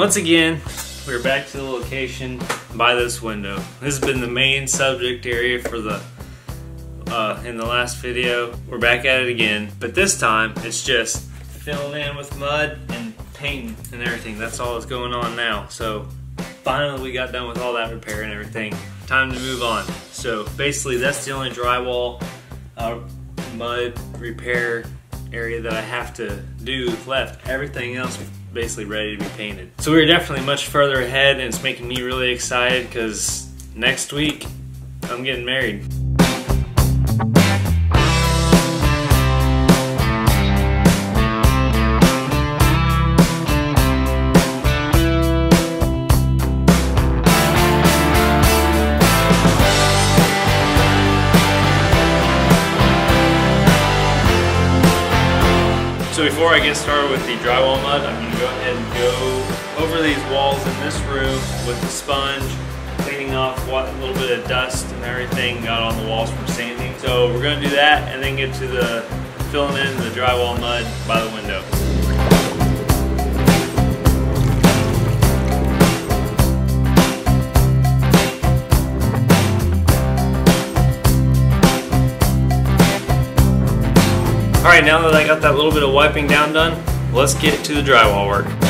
Once again, we're back to the location by this window. This has been the main subject area for the uh, in the last video. We're back at it again, but this time it's just filling in with mud and painting and everything. That's all that's going on now. So finally we got done with all that repair and everything. Time to move on. So basically that's the only drywall uh, mud repair area that I have to do left. Everything else basically ready to be painted. So we're definitely much further ahead and it's making me really excited because next week I'm getting married. So before I get started with the drywall mud, I'm going to go ahead and go over these walls in this room with the sponge, cleaning off what a little bit of dust and everything got on the walls from sanding. So we're going to do that and then get to the filling in the drywall mud by the window. Alright, now that I got that little bit of wiping down done, let's get to the drywall work.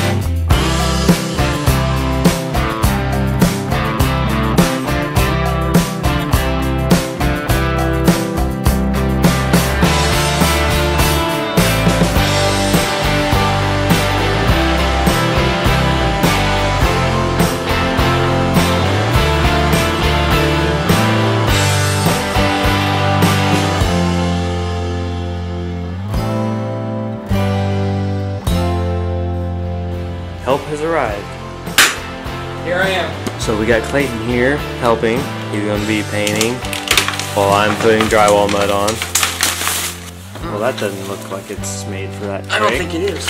Has arrived. Here I am. So we got Clayton here helping. He's going to be painting while I'm putting drywall mud on. Well, that doesn't look like it's made for that tray. I don't think it is.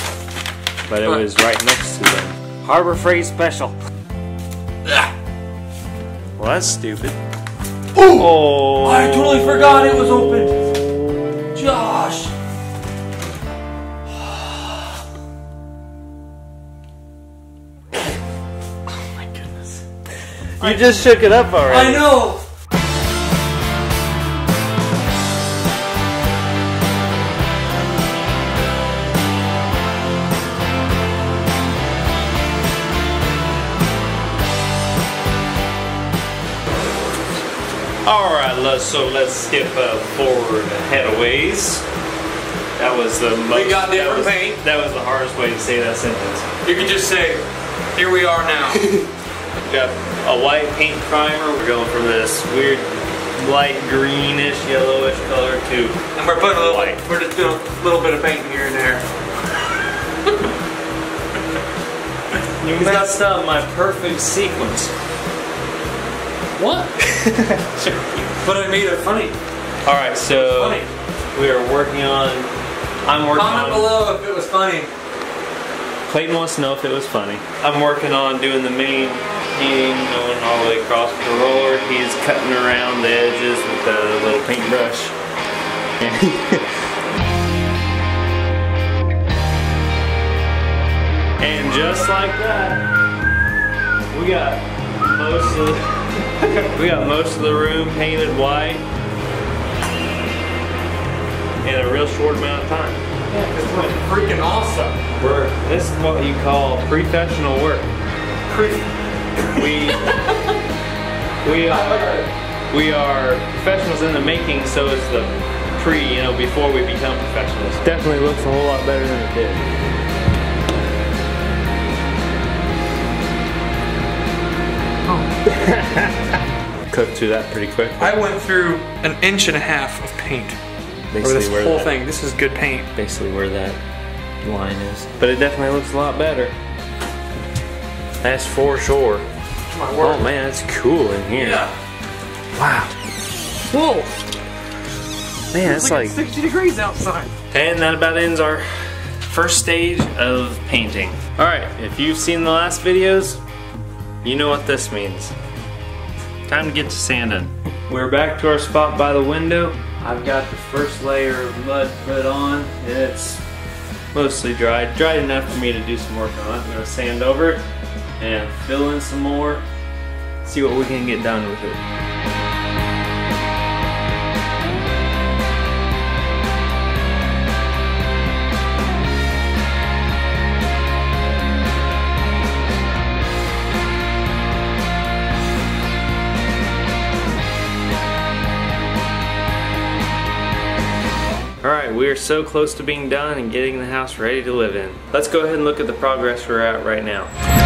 but it but- was right next to them. Harbor Freight Special. Well, that's stupid. Ooh! Oh, I totally forgot it was open. Josh. You just shook it up already. I know. All right, let's so let's skip uh, forward ahead of ways. That was the most. We got that was, paint. That was the hardest way to say that sentence. You can just say, here we are now. We got a white paint primer. We're going from this weird light greenish, yellowish color to and we're putting a little, White. we're just doing a little bit of paint here and there. you messed up my perfect sequence. What? but I made it funny. All right, so Funny. we are working on. I'm working Comment on. below if it was funny. Clayton wants to know if it was funny. I'm working on doing the main painting, going all the way across the roller. He's cutting around the edges with a little paintbrush. and just like that, we got most of we got most of the room painted white in a real short amount of time. Yeah, because we're freaking awesome. We're, this is what you call professional work. We we are we are professionals in the making, so is the pre, you know, before we become professionals. Definitely looks a whole lot better than it did. Cooked through that pretty quick. I went through an inch and a half of paint over this whole that- thing. This is good paint. Basically where that line is. But it definitely looks a lot better. That's for sure. My Oh man, it's cool in here. Yeah. Wow. Whoa. Man, it's like 60 degrees outside. And that about ends our first stage of painting. Alright, if you've seen the last videos, you know what this means. Time to get to sanding. We're back to our spot by the window. I've got the first layer of mud put on. It's mostly dried. Dried enough for me to do some work on it. I'm going to sand over it. And fill in some more, see what we can get done with it. Alright, we are so close to being done and getting the house ready to live in. Let's go ahead and look at the progress we're at right now.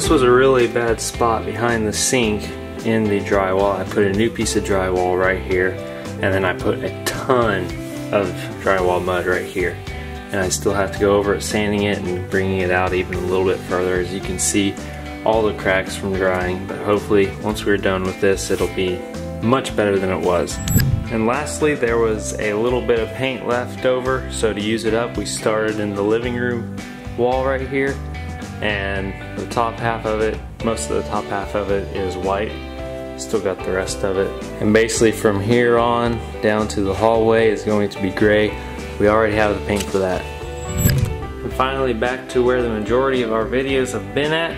This was a really bad spot behind the sink in the drywall. I put a new piece of drywall right here and then I put a ton of drywall mud right here. And I still have to go over it sanding it and bringing it out even a little bit further. As you can see all the cracks from drying but hopefully once we're done with this it'll be much better than it was. And lastly there was a little bit of paint left over so to use it up we started in the living room wall right here and the top half of it most of the top half of it is white. Still got the rest of it. And basically from here on down to the hallway is going to be gray. We already have the paint for that. And finally back to where the majority of our videos have been at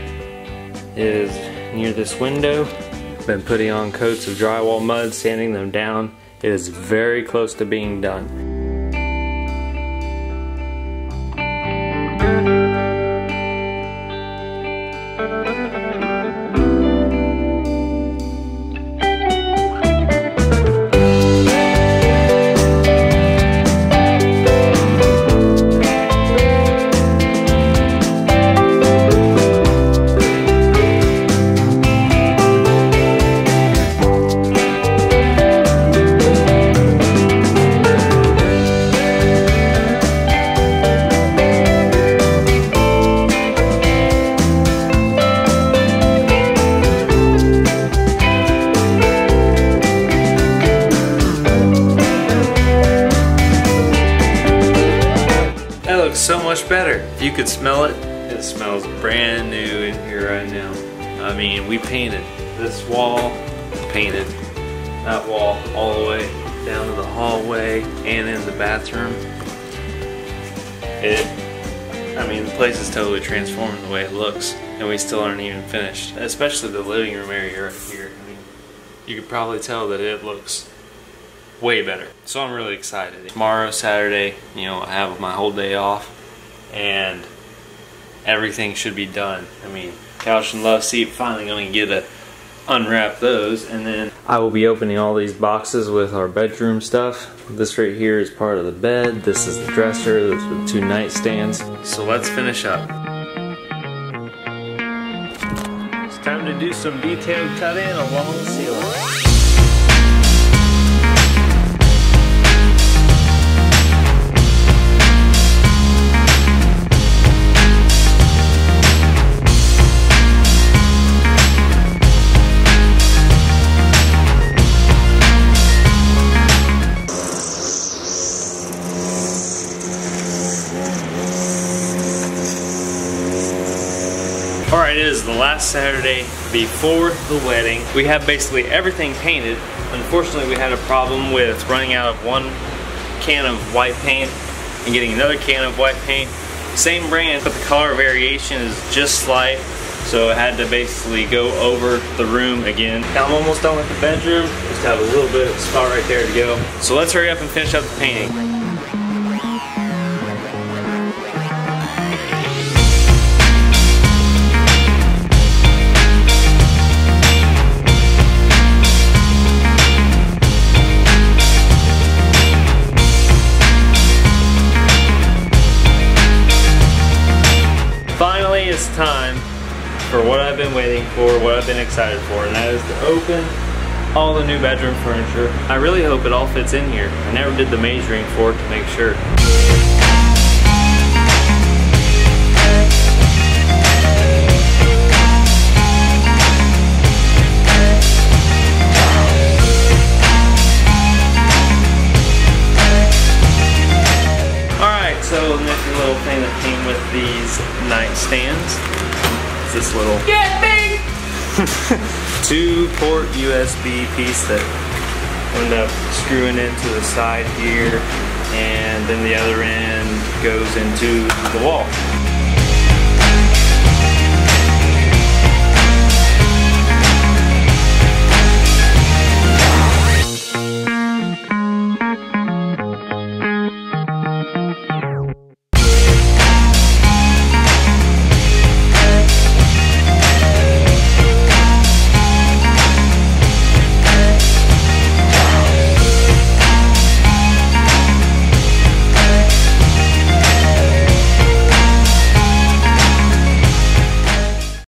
is near this window. Been putting on coats of drywall mud sanding them down. It is very close to being done much better. If you could smell it, it smells brand new in here right now. I mean, we painted this wall, painted that wall all the way down to the hallway and in the bathroom. It, I mean, the place is totally transformed the way it looks, and we still aren't even finished. Especially the living room area right here. I mean, you could probably tell that it looks way better. So I'm really excited. Tomorrow, Saturday, you know, I have my whole day off and everything should be done. I mean, couch and love seat, finally going to get to unwrap those and then I will be opening all these boxes with our bedroom stuff. This right here is part of the bed. This is the dresser. Those are the two nightstands. So let's finish up. It's time to do some detailed cut in along the ceiling. Alright, it is the last Saturday before the wedding. We have basically everything painted. Unfortunately, we had a problem with running out of one can of white paint and getting another can of white paint. Same brand, but the color variation is just slight. So I had to basically go over the room again. Now I'm almost done with the bedroom. Just have a little bit of spot right there to go. So let's hurry up and finish up the painting. Been waiting for, what I've been excited for, and that is to open all the new bedroom furniture. I really hope it all fits in here. I never did the measuring for it to make sure. Two port USB piece that end up screwing into the side here and then the other end goes into the wall.